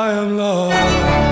I am lost.